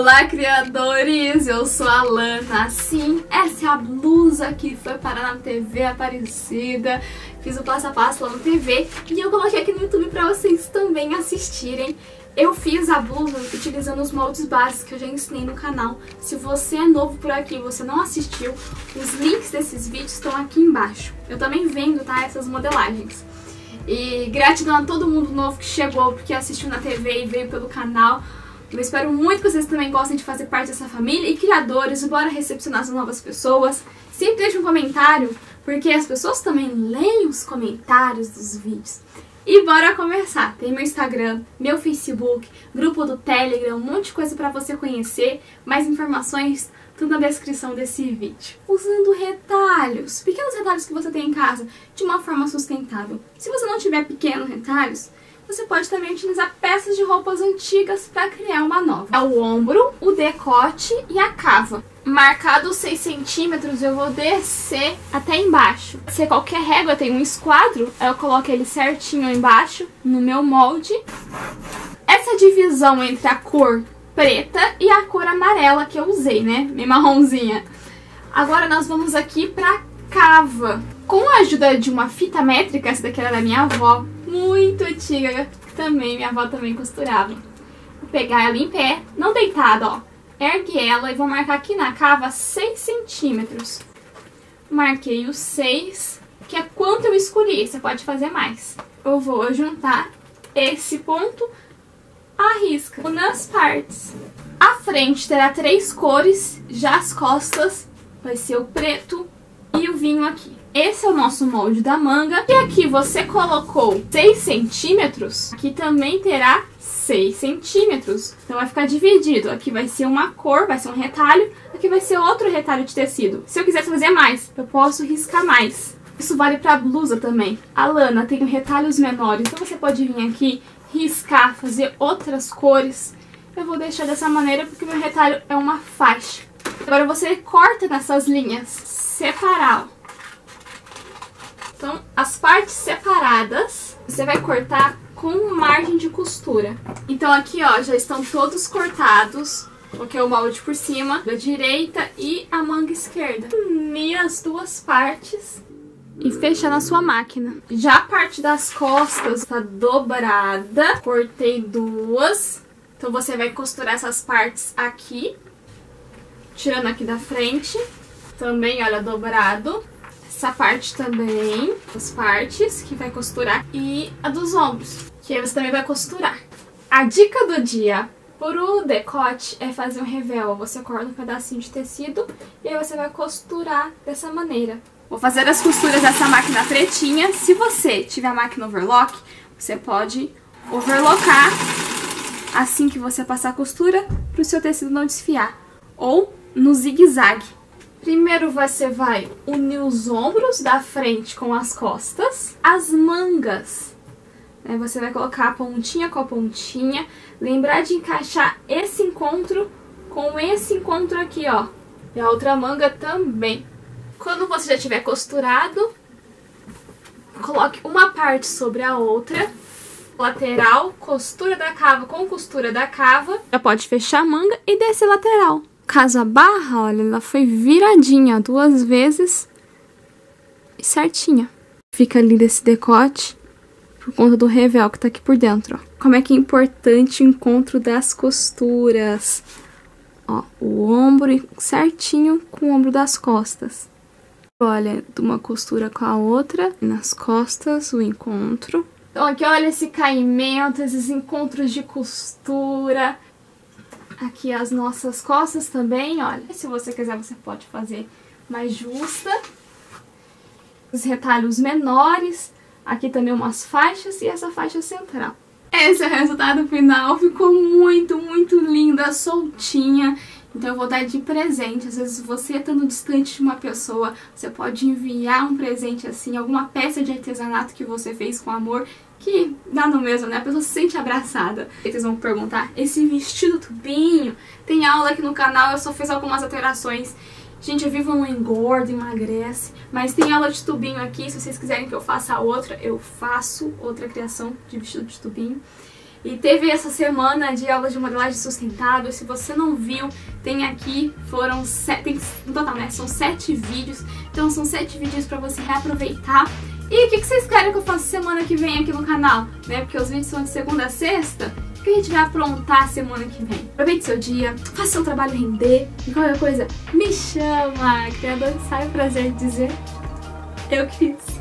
Olá, criadores! Eu sou a Lana. Sim, essa é a blusa que foi parar na TV Aparecida. Fiz o passo a passo lá no TV e eu coloquei aqui no YouTube pra vocês também assistirem. Eu fiz a blusa utilizando os moldes básicos que eu já ensinei no canal. Se você é novo por aqui e você não assistiu, os links desses vídeos estão aqui embaixo. Eu também vendo, tá, essas modelagens. E gratidão a todo mundo novo que chegou porque assistiu na TV e veio pelo canal. Eu espero muito que vocês também gostem de fazer parte dessa família e criadores, bora recepcionar as novas pessoas. Sempre deixe um comentário, porque as pessoas também leem os comentários dos vídeos. E bora conversar. Tem meu Instagram, meu Facebook, grupo do Telegram, um monte de coisa para você conhecer. Mais informações, tudo na descrição desse vídeo. Usando retalhos, pequenos retalhos que você tem em casa, de uma forma sustentável. Se você não tiver pequenos retalhos, você pode também utilizar peças de roupas antigas para criar uma nova. É o ombro, o decote e a cava. Marcado 6 centímetros, eu vou descer até embaixo. Se qualquer régua tem um esquadro, eu coloco ele certinho embaixo, no meu molde. Essa divisão entre a cor preta e a cor amarela que eu usei, né? Meio marronzinha. Agora nós vamos aqui pra cava. Com a ajuda de uma fita métrica, essa daqui era da minha avó, muito antiga, também minha avó também costurava. Vou pegar ela em pé, não deitada, ó. Ergue ela e vou marcar aqui na cava 6 centímetros. Marquei os 6, que é quanto eu escolhi, você pode fazer mais. Eu vou juntar esse ponto à risca nas partes. A frente terá três cores, já as costas vai ser o preto e o vinho aqui. Esse é o nosso molde da manga. E aqui você colocou 6 centímetros, aqui também terá 6 centímetros. Então vai ficar dividido. Aqui vai ser uma cor, vai ser um retalho. Aqui vai ser outro retalho de tecido. Se eu quiser fazer mais, eu posso riscar mais. Isso vale para blusa também. A lana tem retalhos menores, então você pode vir aqui, riscar, fazer outras cores. Eu vou deixar dessa maneira porque meu retalho é uma faixa. Agora você corta nessas linhas, separar. Então, as partes separadas, você vai cortar com margem de costura. Então aqui, ó, já estão todos cortados. Coloquei o molde por cima, da direita e a manga esquerda. Unir as duas partes e fechar na sua máquina. Já a parte das costas tá dobrada. Cortei duas. Então você vai costurar essas partes aqui. Tirando aqui da frente. Também, olha, dobrado essa parte também, as partes que vai costurar e a dos ombros, que aí você também vai costurar. A dica do dia pro decote é fazer um revel. Você corta um pedacinho de tecido e aí você vai costurar dessa maneira. Vou fazer as costuras dessa máquina pretinha. Se você tiver a máquina overlock, você pode overlocar assim que você passar a costura para o seu tecido não desfiar. Ou no zigue-zague. Primeiro você vai unir os ombros da frente com as costas, as mangas. Né? Você vai colocar a pontinha com a pontinha. Lembrar de encaixar esse encontro com esse encontro aqui, ó. E a outra manga também. Quando você já tiver costurado, coloque uma parte sobre a outra. Lateral, costura da cava com costura da cava. Já pode fechar a manga e descer lateral caso a barra, olha, ela foi viradinha duas vezes e certinha. Fica ali desse decote por conta do revel que tá aqui por dentro, ó. Como é que é importante o encontro das costuras. Ó, o ombro certinho com o ombro das costas. Olha, de uma costura com a outra, nas costas o encontro. Então aqui olha esse caimento, esses encontros de costura aqui as nossas costas também, olha. Se você quiser, você pode fazer mais justa. Os retalhos menores. Aqui também umas faixas e essa faixa central. Esse é o resultado final. Ficou muito, muito linda, soltinha. Então eu vou dar de presente. Às vezes você estando distante de uma pessoa, você pode enviar um presente assim, alguma peça de artesanato que você fez com amor que dá no mesmo, né? A pessoa se sente abraçada. Eles vão perguntar, esse vestido tubinho, tem aula aqui no canal, eu só fiz algumas alterações. Gente, eu vivo um engordo, emagrece, mas tem aula de tubinho aqui, se vocês quiserem que eu faça outra, eu faço outra criação de vestido de tubinho. E teve essa semana de aulas de modelagem sustentável. Se você não viu, tem aqui, foram sete, no total, né? São sete vídeos. Então são sete vídeos para você reaproveitar. E o que, que vocês querem que eu faça semana que vem aqui no canal? Né? Porque os vídeos são de segunda a sexta. O que a gente vai aprontar semana que vem? Aproveite seu dia, faça seu trabalho render e qualquer coisa, me chama! Criador, sai o prazer de dizer eu quis.